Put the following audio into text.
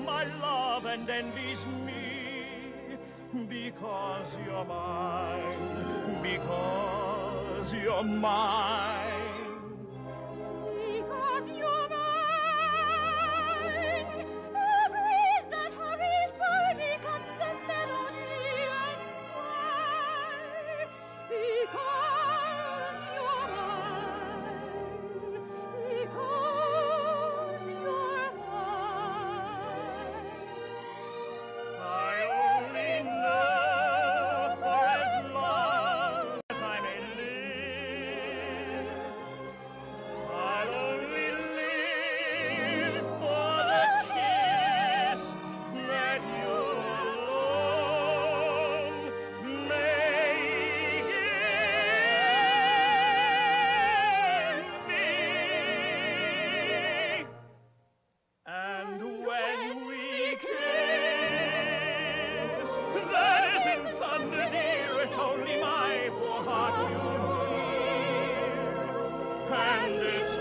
my love and envies me because you're mine, because you're mine. There's thunder, dear, it's only my poor heart you hear. And it's